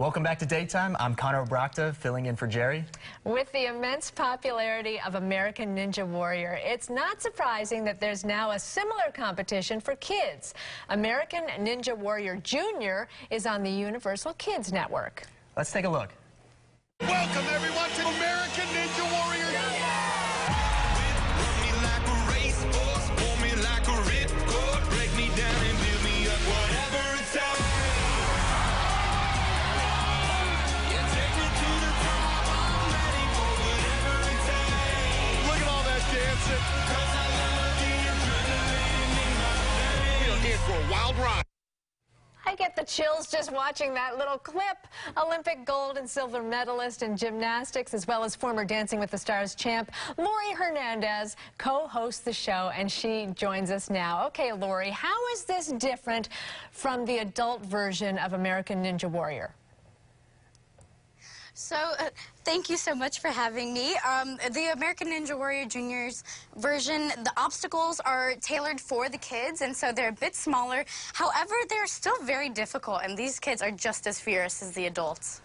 Welcome back to Daytime. I'm Connor Obrochta, filling in for Jerry. With the immense popularity of American Ninja Warrior, it's not surprising that there's now a similar competition for kids. American Ninja Warrior Junior is on the Universal Kids Network. Let's take a look. Welcome, everyone, to American Ninja Warrior. For a wild ride. I get the chills just watching that little clip. Olympic gold and silver medalist in gymnastics, as well as former Dancing with the Stars champ, Laurie Hernandez, co-hosts the show, and she joins us now. Okay, Laurie, how is this different from the adult version of American Ninja Warrior? So, uh, thank you so much for having me. Um, the American Ninja Warrior Juniors version, the obstacles are tailored for the kids, and so they're a bit smaller. However, they're still very difficult, and these kids are just as fierce as the adults.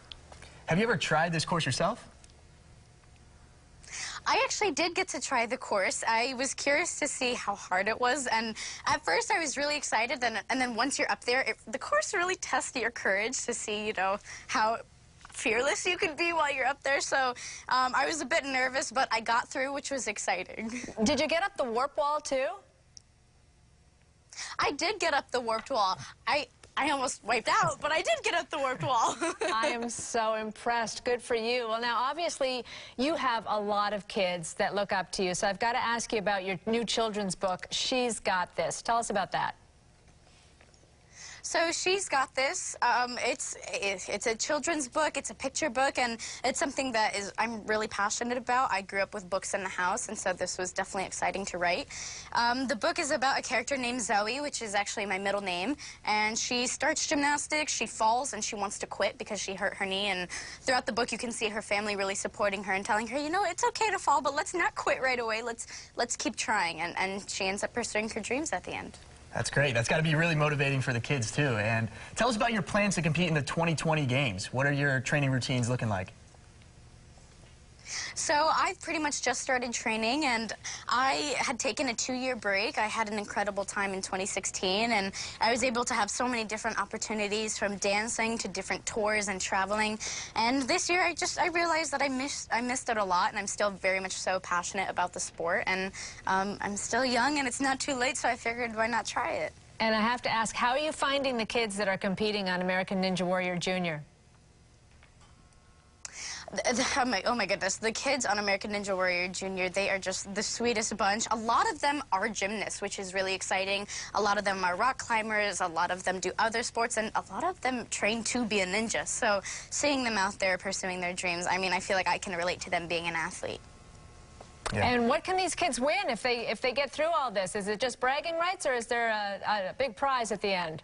Have you ever tried this course yourself? I actually did get to try the course. I was curious to see how hard it was, and at first I was really excited, and, and then once you're up there, it, the course really tests your courage to see, you know, how fearless you can be while you're up there. So um, I was a bit nervous, but I got through, which was exciting. Did you get up the warp wall too? I did get up the warped wall. I I almost wiped out, but I did get up the warped wall. I am so impressed. Good for you. Well, now, obviously, you have a lot of kids that look up to you, so I've got to ask you about your new children's book, She's Got This. Tell us about that. So she's got this. Um, it's it's a children's book. It's a picture book, and it's something that is I'm really passionate about. I grew up with books in the house, and so this was definitely exciting to write. Um, the book is about a character named Zoe, which is actually my middle name, and she starts gymnastics. She falls, and she wants to quit because she hurt her knee. And throughout the book, you can see her family really supporting her and telling her, you know, it's okay to fall, but let's not quit right away. Let's let's keep trying. And and she ends up pursuing her dreams at the end. That's great. That's got to be really motivating for the kids, too. And tell us about your plans to compete in the 2020 games. What are your training routines looking like? So I've pretty much just started training, and I had taken a two-year break. I had an incredible time in 2016, and I was able to have so many different opportunities from dancing to different tours and traveling. And this year, I just I realized that I missed I missed it a lot, and I'm still very much so passionate about the sport. And um, I'm still young, and it's not too late, so I figured why not try it. And I have to ask, how are you finding the kids that are competing on American Ninja Warrior Junior? Oh my, oh my goodness, the kids on American Ninja Warrior Junior, they are just the sweetest bunch. A lot of them are gymnasts, which is really exciting. A lot of them are rock climbers, a lot of them do other sports, and a lot of them train to be a ninja. So seeing them out there pursuing their dreams, I mean, I feel like I can relate to them being an athlete. Yeah. And what can these kids win if they if they get through all this? Is it just bragging rights, or is there a, a big prize at the end?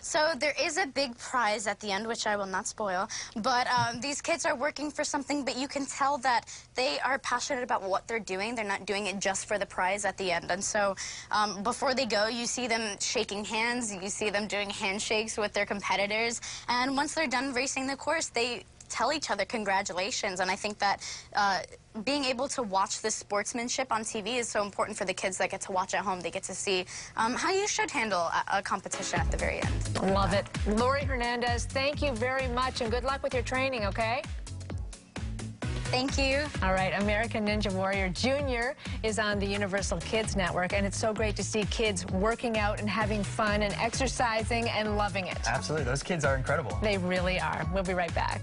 So there is a big prize at the end, which I will not spoil. But um, these kids are working for something, but you can tell that they are passionate about what they're doing. They're not doing it just for the prize at the end. And so um, before they go, you see them shaking hands. You see them doing handshakes with their competitors. And once they're done racing the course, they tell each other congratulations. And I think that uh, being able to watch this sportsmanship on TV is so important for the kids that get to watch at home. They get to see um, how you should handle a, a, competition at the very end. Love it. Laurie Hernandez, thank you very much, and good luck with your training, okay? Thank you. All right, American Ninja Warrior Junior is on the Universal Kids Network, and it's so great to see kids working out and having fun and exercising and loving it. Absolutely. Those kids are incredible. They really are. We'll be right back.